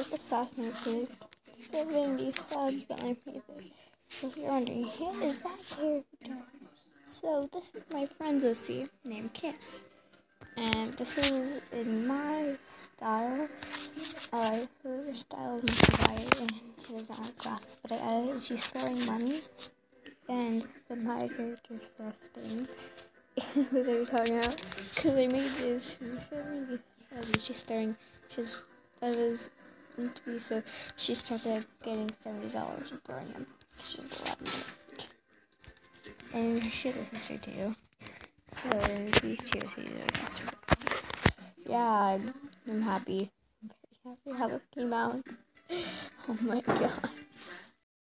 like assassinated 70 subs that I made it. So if you're wondering, who is that character? So this is my friend's OC named Kiss. And this is in my style. Uh, her style is white and she doesn't have glasses, but uh, she's throwing money. And so my character's thrusting. what are you talking about? Because I made this for 70 subs. She's throwing, she's, that was meant to be so she's to getting $70 and throwing them. She's 11 and she has a sister too. So these two these are best friends. Yeah, I'm, I'm happy. I'm very happy how this came out. Oh my god.